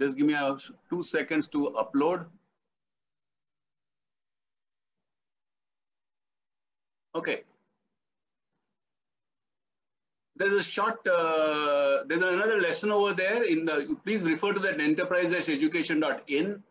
Just give me a, two seconds to upload. Okay. There's a short, uh, there's another lesson over there in the, please refer to that enterprise-education.in.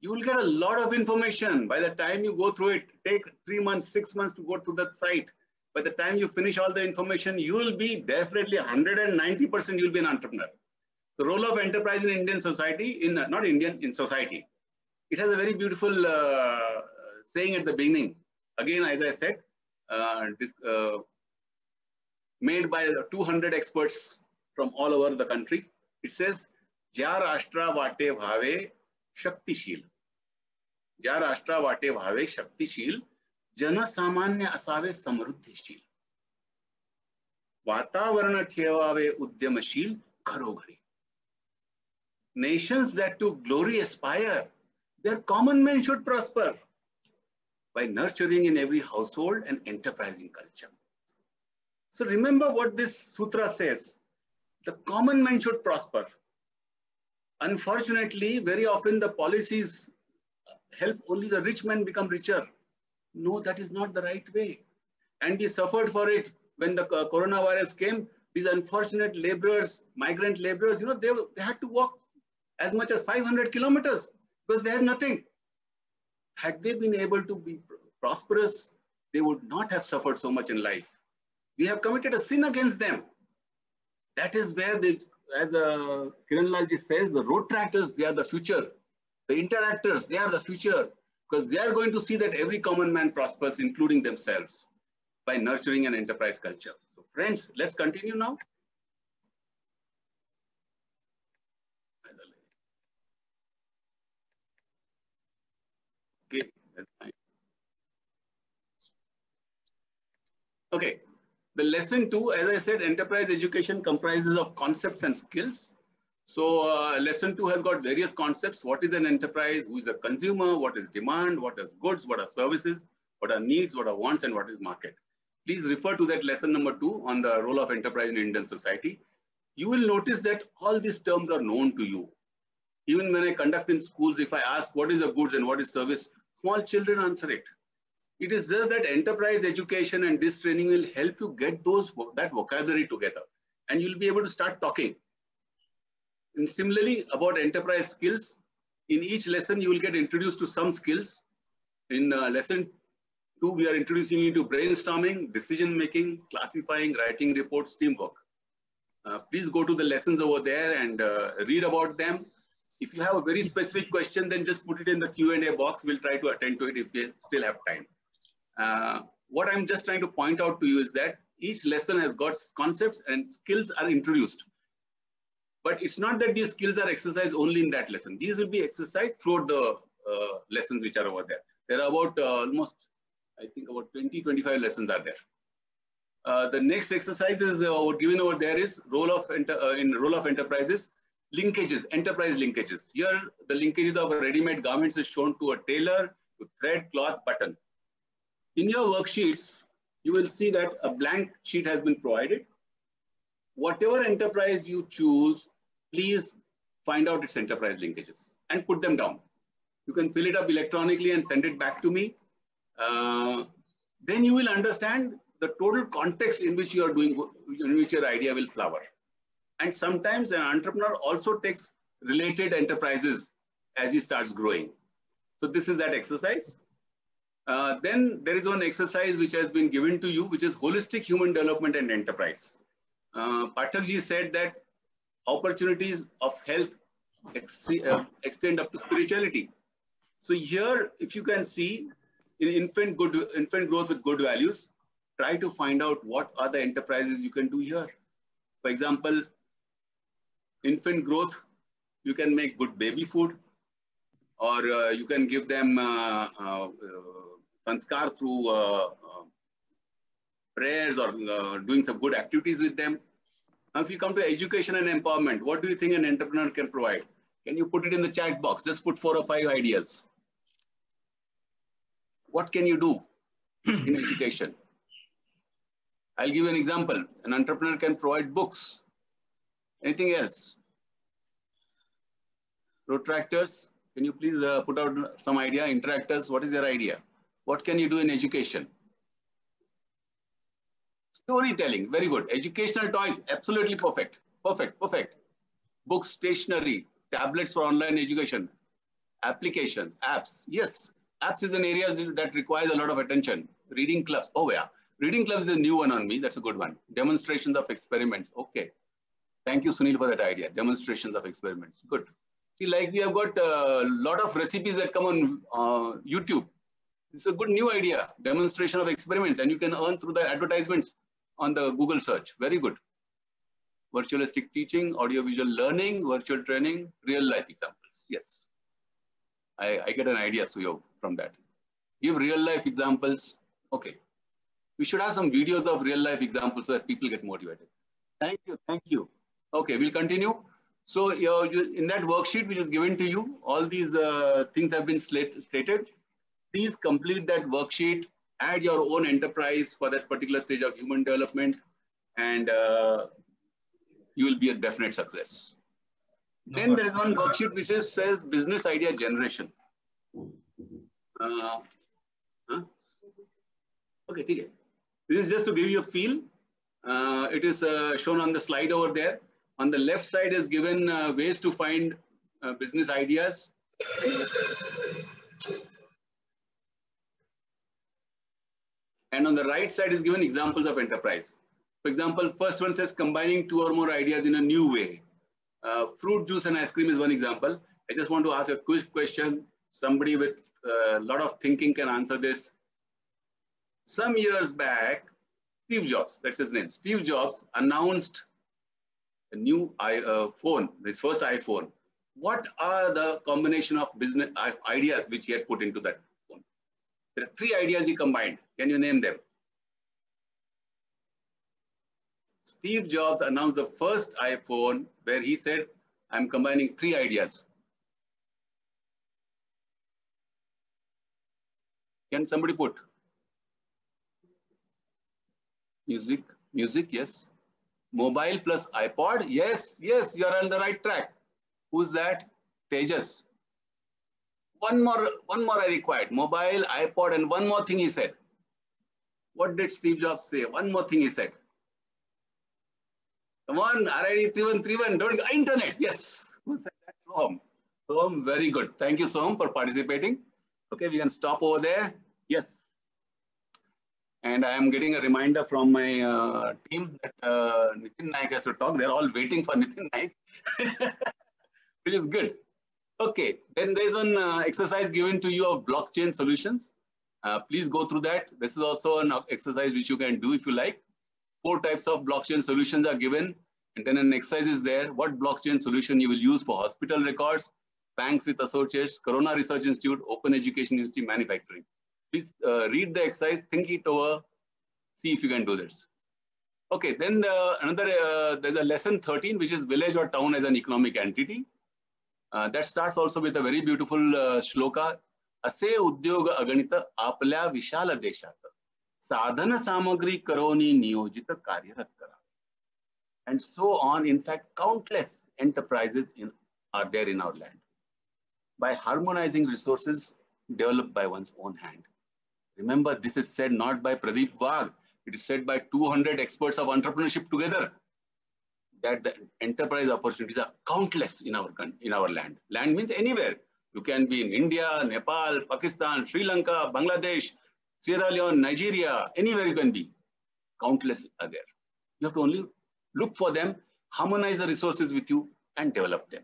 You will get a lot of information. By the time you go through it, take three months, six months to go to that site. By the time you finish all the information, you will be definitely 190% you'll be an entrepreneur. The role of enterprise in Indian society, in not Indian, in society. It has a very beautiful uh, saying at the beginning. Again, as I said, uh, this, uh, made by 200 experts from all over the country. It says, Ja Rashtra Vate Bhave Shaktishil. Ja Rashtra Vate Bhave Shaktishil. Jana Samanya Asave Samruddhishil. वातावरण ठेवावे उद्यमशील घरोघरी Nations that to glory aspire their common men should prosper by nurturing in every household an enterprising culture. So remember what this sutra says. The common man should prosper. Unfortunately, very often the policies help only the rich men become richer. No, that is not the right way. And we suffered for it when the coronavirus came. These unfortunate laborers, migrant laborers, you know, they, they had to walk as much as 500 kilometers because they had nothing. Had they been able to be prosperous, they would not have suffered so much in life. We have committed a sin against them. That is where, they, as uh, Kiran Lalji says, the Rotaractors, they are the future. The interactors, they are the future because they are going to see that every common man prospers, including themselves, by nurturing an enterprise culture. So friends, let's continue now. Okay, the lesson two, as I said, enterprise education comprises of concepts and skills. So uh, lesson two has got various concepts. What is an enterprise? Who is the consumer? What is demand? What is goods? What are services? What are needs? What are wants? And what is market? Please refer to that lesson number two on the role of enterprise in Indian society. You will notice that all these terms are known to you. Even when I conduct in schools, if I ask what is a goods and what is service, small children answer it. It is just that enterprise education and this training will help you get those that vocabulary together and you'll be able to start talking. And similarly about enterprise skills, in each lesson you will get introduced to some skills. In uh, lesson two, we are introducing you to brainstorming, decision making, classifying, writing reports, teamwork. Uh, please go to the lessons over there and uh, read about them if you have a very specific question, then just put it in the Q&A box. We'll try to attend to it if we still have time. Uh, what I'm just trying to point out to you is that each lesson has got concepts and skills are introduced. But it's not that these skills are exercised only in that lesson. These will be exercised throughout the uh, lessons which are over there. There are about uh, almost, I think about 20, 25 lessons are there. Uh, the next exercise is uh, given over there is role of uh, in role of enterprises linkages, enterprise linkages. Here, the linkages of ready-made garments is shown to a tailor, to thread, cloth, button. In your worksheets, you will see that a blank sheet has been provided. Whatever enterprise you choose, please find out its enterprise linkages and put them down. You can fill it up electronically and send it back to me. Uh, then you will understand the total context in which you are doing, in which your idea will flower. And sometimes an entrepreneur also takes related enterprises as he starts growing. So this is that exercise. Uh, then there is one exercise which has been given to you, which is holistic human development and enterprise. Uh, said that opportunities of health ex uh, extend up to spirituality. So here, if you can see in infant good infant growth with good values, try to find out what are the enterprises you can do here. For example, infant growth, you can make good baby food, or uh, you can give them uh, uh, sanskar through uh, uh, prayers or uh, doing some good activities with them. Now, if you come to education and empowerment, what do you think an entrepreneur can provide? Can you put it in the chat box? Just put four or five ideas. What can you do in education? I'll give you an example. An entrepreneur can provide books. Anything else? Rotaractors, can you please uh, put out some idea? Interactors, what is your idea? What can you do in education? Storytelling, very good. Educational toys, absolutely perfect. Perfect, perfect. Books, stationery, tablets for online education, applications, apps. Yes, apps is an area that requires a lot of attention. Reading clubs. Oh yeah, reading clubs is a new one on me. That's a good one. Demonstrations of experiments. Okay. Thank you, Sunil, for that idea. Demonstrations of experiments. Good. See, like we have got a lot of recipes that come on uh, YouTube. It's a good new idea, demonstration of experiments, and you can earn through the advertisements on the Google search. Very good. Virtualistic teaching, audiovisual learning, virtual training, real life examples. Yes. I, I get an idea, Suyo, from that. Give real life examples. Okay. We should have some videos of real life examples so that people get motivated. Thank you. Thank you. Okay, we'll continue. So uh, you, in that worksheet which is given to you, all these uh, things have been stated. Please complete that worksheet, add your own enterprise for that particular stage of human development, and uh, you will be a definite success. No, then there is one worksheet which is, says business idea generation. Uh, huh? Okay, okay. This is just to give you a feel. Uh, it is uh, shown on the slide over there. On the left side is given uh, ways to find uh, business ideas. And on the right side is given examples of enterprise. For example, first one says combining two or more ideas in a new way. Uh, fruit juice and ice cream is one example. I just want to ask a quick question. Somebody with a lot of thinking can answer this. Some years back, Steve Jobs, that's his name, Steve Jobs announced new uh, his first iPhone. What are the combination of business ideas which he had put into that phone? There are three ideas he combined. Can you name them? Steve Jobs announced the first iPhone where he said, I'm combining three ideas. Can somebody put? Music, music, yes. Mobile plus iPod, yes, yes, you are on the right track. Who's that? Tejas. One more, one more I required. Mobile, iPod, and one more thing he said. What did Steve Jobs say? One more thing he said. Come on, RID 3131, don't internet. Yes. Who said that? Soham. Soham, very good. Thank you, Soham, for participating. Okay, we can stop over there. Yes. And I am getting a reminder from my uh, team that uh, Nitin Naik has to talk. They're all waiting for Nitin Naik, which is good. Okay, then there's an uh, exercise given to you of blockchain solutions. Uh, please go through that. This is also an exercise which you can do if you like four types of blockchain solutions are given. And then an exercise is there, what blockchain solution you will use for hospital records, banks with associates, Corona Research Institute, Open Education University, manufacturing. Please uh, read the exercise, think it over, see if you can do this. Okay, then the, another, uh, there's a lesson 13, which is village or town as an economic entity. Uh, that starts also with a very beautiful uh, shloka. Ase udyoga aganita Aplya vishala deshata. Sadhana samagri karoni niyojita karyarat kara. And so on, in fact, countless enterprises in, are there in our land by harmonizing resources developed by one's own hand remember this is said not by pradeep wagh it is said by 200 experts of entrepreneurship together that the enterprise opportunities are countless in our in our land land means anywhere you can be in india nepal pakistan sri lanka bangladesh Sierra Leone, Nigeria, anywhere you can be. Countless are there. You have to only look for them, harmonize the resources with you, and develop them.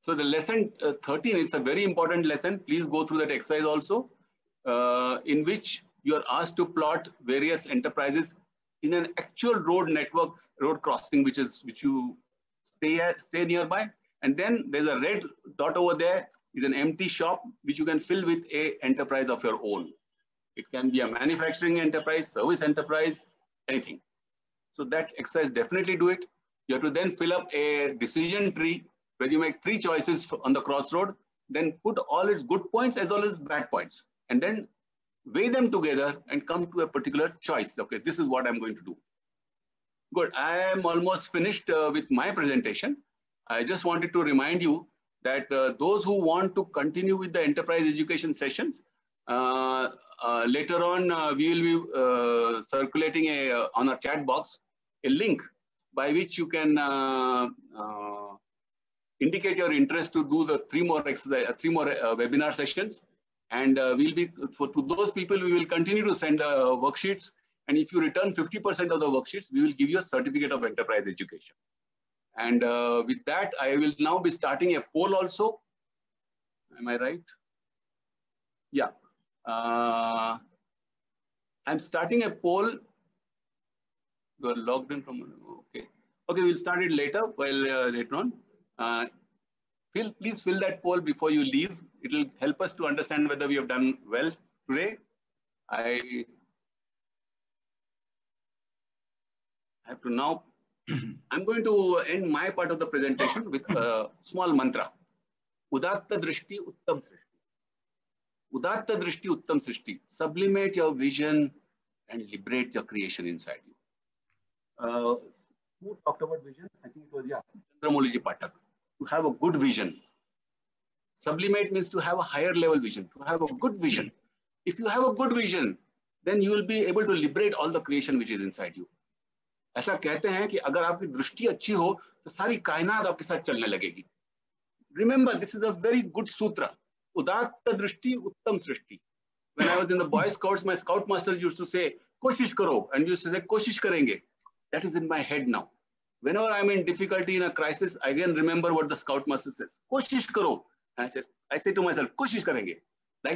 So the lesson uh, 13 is a very important lesson. Please go through that exercise also, uh, in which you are asked to plot various enterprises in an actual road network, road crossing, which is which you stay at, stay nearby. And then there's a red dot over there is an empty shop which you can fill with a enterprise of your own. It can be a manufacturing enterprise, service enterprise, anything. So that exercise, definitely do it. You have to then fill up a decision tree where you make three choices on the crossroad, then put all its good points as well as bad points, and then weigh them together and come to a particular choice. Okay, this is what I'm going to do. Good, I am almost finished uh, with my presentation. I just wanted to remind you that uh, those who want to continue with the enterprise education sessions, uh, uh, later on uh, we will be uh, circulating a, on our chat box a link by which you can indicate your interest to do the three more exercise, three more webinar sessions. And we'll be, for to those people, we will continue to send the worksheets. And if you return 50% of the worksheets, we will give you a certificate of enterprise education. And uh, with that, I will now be starting a poll also. Am I right? Yeah. Uh, I'm starting a poll. You are logged in from, okay. Okay, we'll start it later, while uh, later on. Uh, fill, please fill that poll before you leave. It will help us to understand whether we have done well today. I have to now I'm going to end my part of the presentation with a small mantra. Udatta Drishti Uttam Srishti. Udatta Drishti Uttam Srishti. Sublimate your vision and liberate your creation inside you. Uh, who talked about vision? I think it was, yeah, Chandramouli Pathak. To have a good vision. Sublimate means to have a higher level vision, to have a good vision. If you have a good vision, then you will be able to liberate all the creation which is inside you. ऐसा कहते हैं कि अगर आपकी दृष्टि अच्छी हो तो सारी कायनात आपके साथ चलने लगेगी remember this is a very good सूत्र उदात्त दृष्टि उत्तम सृष्टि when i was in the boy scouts my scout master used to say कोशिश करो and to say कोशिश करेंगे that is in my head now whenever i'm in difficulty in a crisis i again remember what the scout master says करो and i say to myself कोशिश करेंगे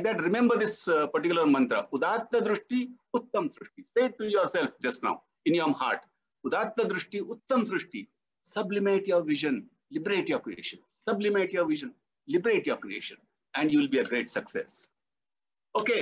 that remember this uh, particular mantra udatta drishti uttam srishti say it to yourself just now in your heart Udatta Drishti, Uttam Drishti. Sublimate your vision, liberate your creation. Sublimate your vision, liberate your creation, and you will be a great success. Okay,